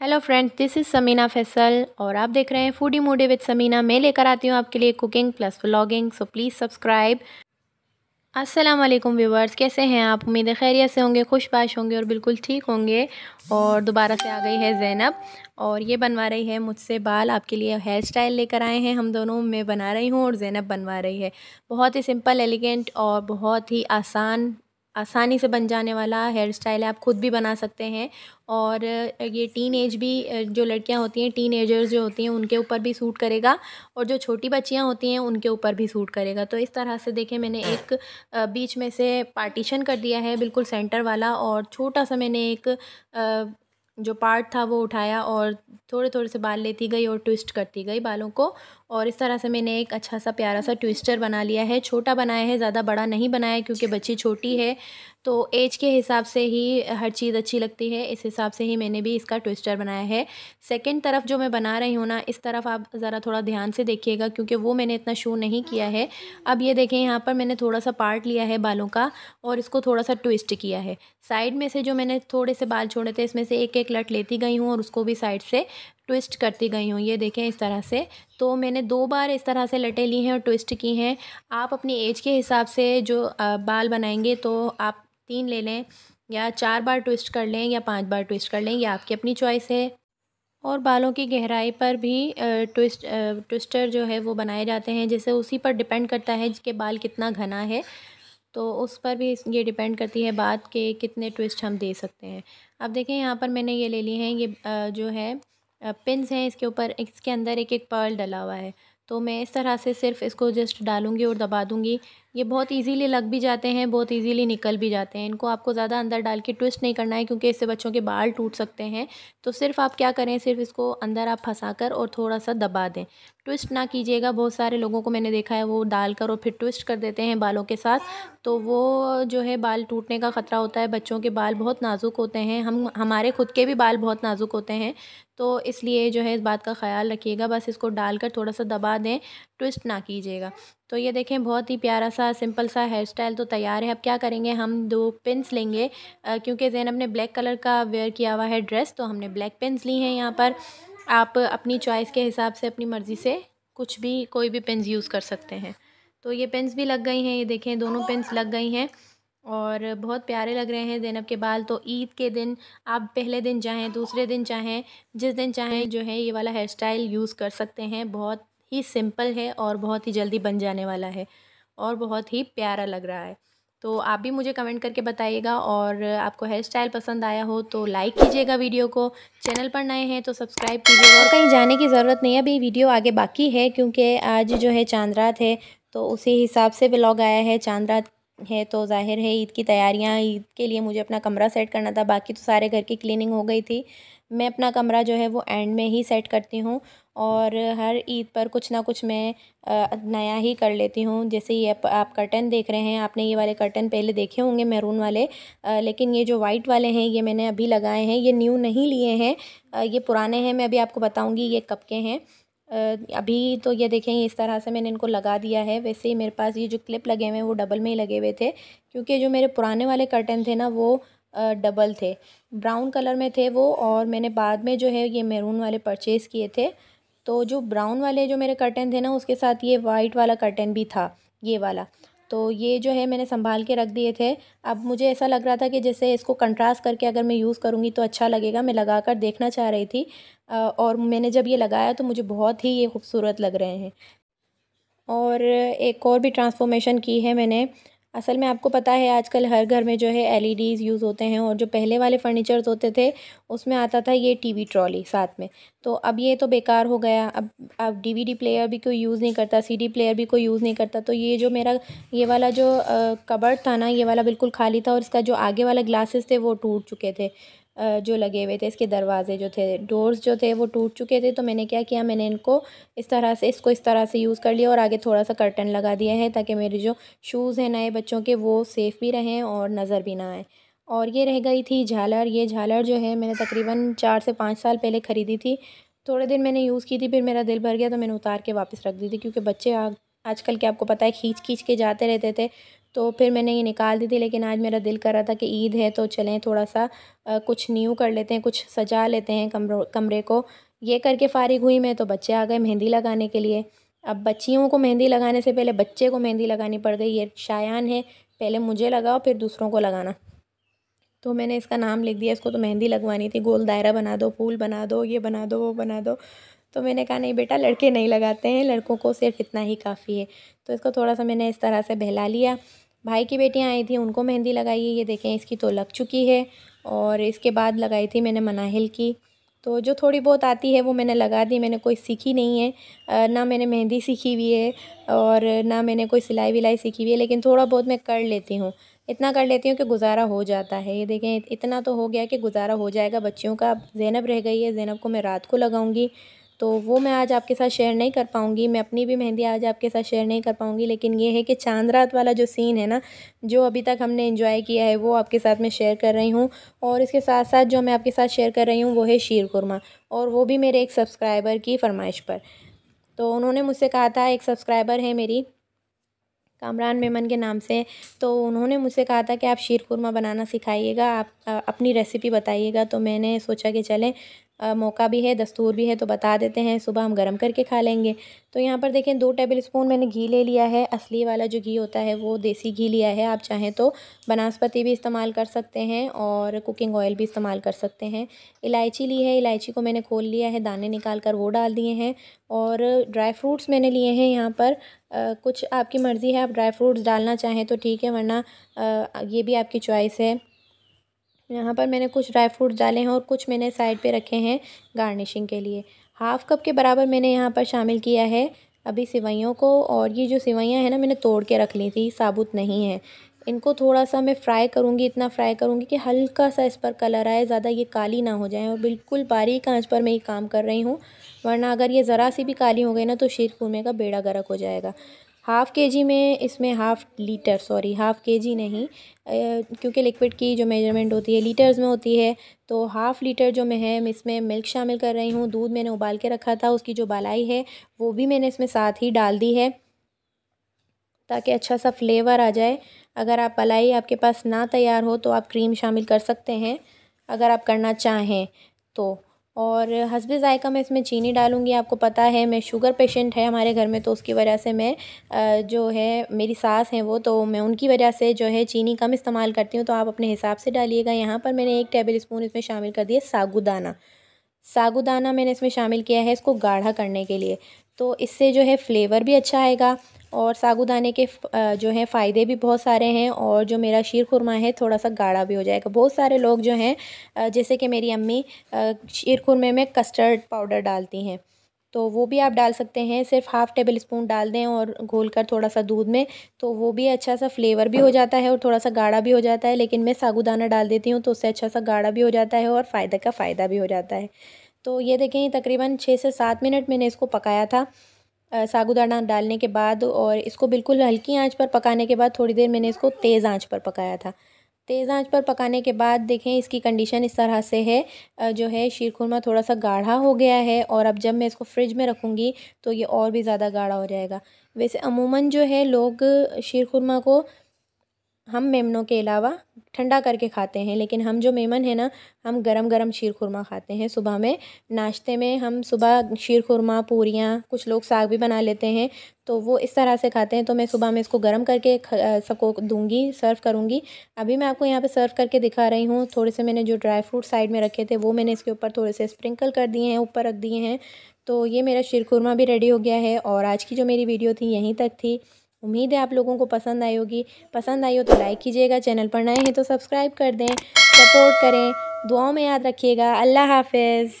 Hello friends this is Samina Faisal और आप देख रहे हैं फूडी मूडी विद समीना मैं लेकर आती हूँ आपके लिए cooking plus vlogging so please subscribe अस्सलाम वालेकुम व्यूवर्स, कैसे हैं आप? उम्मीद खैरियत से होंगे, खुशबाश होंगे और बिल्कुल ठीक होंगे और दोबारा से आ गई है जैनब और ये बनवा रही है मुझसे बाल। आपके लिए हेयर स्टाइल लेकर आए हैं, हम दोनों मैं बना रही हूँ और जैनब बनवा रही है। बहुत ही सिंपल एलिगेंट और बहुत ही आसान आसानी से बन जाने वाला हेयर स्टाइल है, आप ख़ुद भी बना सकते हैं। और ये टीन एज भी, जो लड़कियाँ होती हैं टीन एजर्स जो होती हैं, उनके ऊपर भी सूट करेगा और जो छोटी बच्चियाँ होती हैं, उनके ऊपर भी सूट करेगा। तो इस तरह से देखें, मैंने एक बीच में से पार्टीशन कर दिया है, बिल्कुल सेंटर वाला और छोटा सा मैंने एक जो पार्ट था वो उठाया और थोड़े थोड़े से बाल लेती गई और ट्विस्ट करती गई बालों को। और इस तरह से मैंने एक अच्छा सा प्यारा सा ट्विस्टर बना लिया है। छोटा बनाया है, ज़्यादा बड़ा नहीं बनाया क्योंकि बच्ची छोटी है। तो एज के हिसाब से ही हर चीज़ अच्छी लगती है। इस हिसाब से ही मैंने भी इसका ट्विस्टर बनाया है। सेकंड तरफ़ जो मैं बना रही हूँ ना, इस तरफ़ आप ज़रा थोड़ा ध्यान से देखिएगा क्योंकि वो मैंने इतना शो नहीं किया है। अब ये देखें, यहाँ पर मैंने थोड़ा सा पार्ट लिया है बालों का और इसको थोड़ा सा ट्विस्ट किया है। साइड में से जो मैंने थोड़े से बाल छोड़े थे, इसमें से एक एक लट लेती गई हूँ और उसको भी साइड से ट्विस्ट करती गई हूँ। ये देखें इस तरह से। तो मैंने दो बार इस तरह से लटें ली हैं और ट्विस्ट की हैं। आप अपनी एज के हिसाब से जो बाल बनाएँगे तो आप तीन ले लें, या चार बार ट्विस्ट कर लें, या पाँच बार ट्विस्ट कर लें, ये आपकी अपनी चॉइस है। और बालों की गहराई पर भी ट्विस्ट ट्विस्टर जो है वो बनाए जाते हैं, जैसे उसी पर डिपेंड करता है कि बाल कितना घना है। तो उस पर भी ये डिपेंड करती है बात के कितने ट्विस्ट हम दे सकते हैं। अब देखें, यहाँ पर मैंने ये ले ली हैं, ये जो है पिंस हैं, इसके ऊपर इसके अंदर एक एक पर्ल डला हुआ है। तो मैं इस तरह से सिर्फ़ इसको जस्ट डालूँगी और दबा दूँगी। ये बहुत इजीली लग भी जाते हैं, बहुत इजीली निकल भी जाते हैं। इनको आपको ज़्यादा अंदर डाल के ट्विस्ट नहीं करना है, क्योंकि इससे बच्चों के बाल टूट सकते हैं। तो सिर्फ़ आप क्या करें, सिर्फ़ इसको अंदर आप फंसा कर और थोड़ा सा दबा दें। ट्विस्ट ना कीजिएगा, बहुत सारे लोगों को मैंने देखा है, वो डाल कर और फिर ट्विस्ट कर देते हैं बालों के साथ। तो वो जो है, बाल टूटने का ख़तरा होता है, बच्चों के बाल बहुत नाजुक होते हैं। हम, हमारे खुद के भी बाल बहुत नाजुक होते हैं। तो इसलिए जो है, इस बात का ख्याल रखिएगा, बस इसको डालकर थोड़ा सा दबा दें। ट्विस्ट ना कीजिएगा। तो ये देखें, बहुत ही प्यारा सा, सिंपल सा हेयर स्टाइल तो तैयार है। अब क्या करेंगे, हम दो पिन्स लेंगे। क्योंकि जैनब ने ब्लैक कलर का वेयर किया हुआ है ड्रेस तो हमने ब्लैक पिन्स ली हैं यहाँ पर। आप अपनी चॉइस के हिसाब से, अपनी मर्ज़ी से कुछ भी, कोई भी पेन्स यूज़ कर सकते हैं। तो ये पेन्स भी लग गई हैं, ये देखें, दोनों पेन्स लग गई हैं। और बहुत प्यारे लग रहे हैं ज़ैनब के बाल। तो ईद के दिन आप पहले दिन चाहें, दूसरे दिन चाहें, जिस दिन चाहें जो है ये वाला हेयर स्टाइल यूज़ कर सकते हैं। बहुत ही सिंपल है और बहुत ही जल्दी बन जाने वाला है और बहुत ही प्यारा लग रहा है। तो आप भी मुझे कमेंट करके बताइएगा और आपको हेयर स्टाइल पसंद आया हो तो लाइक कीजिएगा वीडियो को। चैनल पर नए हैं तो सब्सक्राइब कीजिएगा। और कहीं जाने की ज़रूरत नहीं है, अभी वीडियो आगे बाकी है क्योंकि आज जो है चाँद रात है तो उसी हिसाब से ब्लॉग आया है। चाँद रात है तो ज़ाहिर है ईद की तैयारियाँ, ईद के लिए मुझे अपना कमरा सेट करना था, बाकी तो सारे घर की क्लीनिंग हो गई थी। मैं अपना कमरा जो है वो एंड में ही सेट करती हूँ और हर ईद पर कुछ ना कुछ मैं नया ही कर लेती हूँ। जैसे ये आप कर्टन देख रहे हैं, आपने ये वाले कर्टन पहले देखे होंगे मैरून वाले। लेकिन ये जो वाइट वाले हैं, ये मैंने अभी लगाए हैं। ये न्यू नहीं लिए हैं। ये पुराने हैं, मैं अभी आपको बताऊँगी ये कब के हैं। अभी तो ये देखें, इस तरह से मैंने इनको लगा दिया है। वैसे ही मेरे पास ये जो क्लिप लगे हुए हैं, वो डबल में ही लगे हुए थे। क्योंकि जो मेरे पुराने वाले कर्टन थे ना, वो डबल थे। ब्राउन कलर में थे वो और मैंने बाद में जो है ये मैरून वाले परचेज़ किए थे। तो जो ब्राउन वाले जो मेरे कर्टन थे ना, उसके साथ ये वाइट वाला कर्टन भी था, ये वाला। तो ये जो है, मैंने संभाल के रख दिए थे। अब मुझे ऐसा लग रहा था कि जैसे इसको कंट्रास्ट करके अगर मैं यूज़ करूँगी तो अच्छा लगेगा। मैं लगा कर देखना चाह रही थी और मैंने जब ये लगाया तो मुझे बहुत ही ये खूबसूरत लग रहे हैं। और एक और भी ट्रांसफॉर्मेशन की है मैंने। असल में आपको पता है, आजकल हर घर में जो है एलईडीज़ यूज़ होते हैं और जो पहले वाले फर्नीचर्स होते थे, उसमें आता था ये टीवी ट्रॉली साथ में। तो अब ये तो बेकार हो गया। अब अब डीवीडी प्लेयर भी कोई यूज़ नहीं करता सीडी प्लेयर भी कोई यूज़ नहीं करता। तो ये जो मेरा, ये वाला जो कबर्ड था ना, ये वाला बिल्कुल खाली था और इसका जो आगे वाला ग्लासेस थे वो टूट चुके थे। जो लगे हुए थे, इसके दरवाज़े जो थे डोर्स जो थे, वो टूट चुके थे। तो मैंने क्या किया, मैंने इनको इस तरह से, इसको इस तरह से यूज़ कर लिया और आगे थोड़ा सा कर्टन लगा दिया है ताकि मेरे जो शूज़ हैं नए बच्चों के, वो सेफ़ भी रहें और नज़र भी ना आए। और ये रह गई थी झालर। ये झालर जो है, मैंने तकरीबन चार से पाँच साल पहले ख़रीदी थी। थोड़े दिन मैंने यूज़ की थी, फिर मेरा दिल भर गया तो मैंने उतार के वापस रख दी थी क्योंकि बच्चे आजकल के आपको पता है खींच खींच के जाते रहते थे। तो फिर मैंने ये निकाल दी थी लेकिन आज मेरा दिल कर रहा था कि ईद है तो चलें थोड़ा सा आ, कुछ न्यू कर लेते हैं कुछ सजा लेते हैं कमरों कमरे को। ये करके फ़ारिग हुई मैं तो बच्चे आ गए मेहंदी लगाने के लिए। अब बच्चियों को मेहंदी लगाने से पहले बच्चे को मेहंदी लगानी पड़ गई ये शायान है पहले मुझे लगाओ फिर दूसरों को लगाना। तो मैंने इसका नाम लिख दिया इसको तो मेहंदी लगवानी थी गोल दायरा बना दो फूल बना दो ये बना दो वो बना दो। तो मैंने कहा, नहीं बेटा, लड़के नहीं लगाते हैं, लड़कों को सिर्फ़ इतना ही काफ़ी है। तो इसको थोड़ा सा मैंने इस तरह से बहला लिया। भाई की बेटियाँ आई थी, उनको मेहंदी लगाई है ये देखें, इसकी तो लग चुकी है और इसके बाद लगाई थी मैंने मनाहिल की। तो जो थोड़ी बहुत आती है, वो मैंने लगा दी, मैंने कोई सीखी नहीं है। ना मैंने मेहंदी सीखी हुई है और ना मैंने कोई सिलाई विलाई सीखी हुई है, लेकिन थोड़ा बहुत मैं कर लेती हूँ। इतना कर लेती हूँ कि गुजारा हो जाता है। ये देखें, इतना तो हो गया कि गुजारा हो जाएगा, बच्चियों का अब ज़ैनब रह गई है, ज़ैनब को मैं रात को लगाऊँगी। तो वो मैं आज आपके साथ शेयर नहीं कर पाऊँगी। मैं अपनी भी मेहंदी आज आपके साथ शेयर नहीं कर पाऊँगी, लेकिन ये है कि चाँद रात वाला जो सीन है ना, जो अभी तक हमने इन्जॉय किया है, वो आपके साथ मैं शेयर कर रही हूँ। और इसके साथ साथ जो मैं आपके साथ शेयर कर रही हूँ, वो है शीर कुरमा। और वो भी मेरे एक सब्सक्राइबर की फरमाइश पर। तो उन्होंने मुझसे कहा था, एक सब्सक्राइबर है मेरी, कामरान मेमन के नाम से। तो उन्होंने मुझसे कहा था कि आप शीर खुरमा बनाना सिखाइएगा, आप अपनी रेसिपी बताइएगा। तो मैंने सोचा कि चलें मौका भी है दस्तूर भी है तो बता देते हैं सुबह हम गर्म करके खा लेंगे। तो यहाँ पर देखें दो टेबल स्पून मैंने घी ले लिया है असली वाला जो घी होता है वो देसी घी लिया है आप चाहें तो बनास्पति भी इस्तेमाल कर सकते हैं और कुकिंग ऑयल भी इस्तेमाल कर सकते हैं। इलायची ली है इलायची को मैंने खोल लिया है दाने निकाल कर वो डाल दिए हैं और ड्राई फ्रूट्स मैंने लिए हैं यहाँ पर। आ, कुछ आपकी मर्ज़ी है आप ड्राई फ्रूट्स डालना चाहें तो ठीक है वरना ये भी आपकी चॉइस है। यहाँ पर मैंने कुछ ड्राई फ्रूट्स डाले हैं और कुछ मैंने साइड पे रखे हैं गार्निशिंग के लिए। हाफ़ कप के बराबर मैंने यहाँ पर शामिल किया है अभी सिवैयों को और ये जो सिवैयाँ हैं ना, मैंने तोड़ के रख ली थी, साबुत नहीं है। इनको थोड़ा सा मैं फ्राई करूँगी, इतना फ्राई करूँगी कि हल्का सा इस पर कलर आए, ज़्यादा ये काली ना हो जाए और बिल्कुल बारीक आँच पर मैं ये काम कर रही हूँ, वरना अगर ये ज़रा सी भी काली हो गई ना तो शीर खुरमे का बेड़ा गर्क हो जाएगा। हाफ़ के जी में इसमें हाफ़ लीटर, सॉरी, हाफ़ के जी नहीं क्योंकि लिक्विड की जो मेज़रमेंट होती है लीटर्स में होती है तो हाफ़ लीटर जो मैं है, इसमें मिल्क शामिल कर रही हूँ, दूध मैंने उबाल के रखा था, उसकी जो बालाई है, वो भी मैंने इसमें साथ ही डाल दी है, ताकि अच्छा सा फ्लेवर आ जाए। अगर आप मलाई आपके पास ना तैयार हो तो आप क्रीम शामिल कर सकते हैं, अगर आप करना चाहें तो। और हसब ज़ायक़ा मैं इसमें चीनी डालूँगी, आपको पता है, मैं शुगर पेशेंट है हमारे घर में तो उसकी वजह से मैं जो है, मेरी सास हैं वो तो मैं उनकी वजह से जो है चीनी कम इस्तेमाल करती हूँ तो आप अपने हिसाब से डालिएगा। यहाँ पर मैंने एक टेबल स्पून इसमें शामिल कर दिया सागुदाना। सागुदाना मैंने इसमें शामिल किया है इसको गाढ़ा करने के लिए। तो इससे जो है फ्लेवर भी अच्छा आएगा और सागुदाने के जो हैं, फ़ायदे भी बहुत सारे हैं और जो मेरा शीर खुरमा है थोड़ा सा गाढ़ा भी हो जाएगा। बहुत सारे लोग जो हैं जैसे कि मेरी अम्मी शीर खुरमे में कस्टर्ड पाउडर डालती हैं। तो वो भी आप डाल सकते हैं, सिर्फ़ हाफ़ टेबल स्पून डाल दें और घोल कर थोड़ा सा दूध में तो वो भी अच्छा सा फ्लेवर भी हो जाता है और थोड़ा सा गाढ़ा भी हो जाता है, लेकिन मैं सागुदाना डाल देती हूँ तो उससे अच्छा सा गाढ़ा भी हो जाता है और फ़ायदे का फ़ायदा भी हो जाता है। तो ये देखें, तकरीबन छः से सात मिनट मैंने इसको पकाया था। सागुदाना डालने के बाद और इसको बिल्कुल हल्की आँच पर पकाने के बाद थोड़ी देर मैंने इसको तेज़ आँच पर पकाया था। तेज़ आँच पर पकाने के बाद देखें इसकी कंडीशन इस तरह से है। जो है शीर खुरमा थोड़ा सा गाढ़ा हो गया है और अब जब मैं इसको फ्रिज में रखूँगी तो ये और भी ज़्यादा गाढ़ा हो जाएगा। वैसे अमूमन जो है लोग शीर खुरमा को हम मेमनों के अलावा ठंडा करके खाते हैं, लेकिन हम जो मेमन है ना, हम गरम गरम शीर खुरमा खाते हैं। सुबह में, नाश्ते में हम सुबह शीर खुरमा, पूरियाँ, कुछ लोग साग भी बना लेते हैं तो वो इस तरह से खाते हैं। तो मैं सुबह में इसको गर्म करके सबको दूँगी, सर्व करूँगी। अभी मैं आपको यहाँ पे सर्व करके दिखा रही हूँ। थोड़े से मैंने जो ड्राई फ्रूट साइड में रखे थे, वो मैंने इसके ऊपर थोड़े से स्प्रिंकल कर दिए हैं, ऊपर रख दिए हैं। तो ये मेरा शीर खुरमा भी रेडी हो गया है, और आज की जो मेरी वीडियो थी, यहीं तक थी। उम्मीद है आप लोगों को पसंद आई होगी। पसंद आई हो तो लाइक कीजिएगा चैनल पर नए हैं तो सब्सक्राइब कर दें सपोर्ट करें। दुआओं में याद रखिएगा। अल्लाह हाफिज़।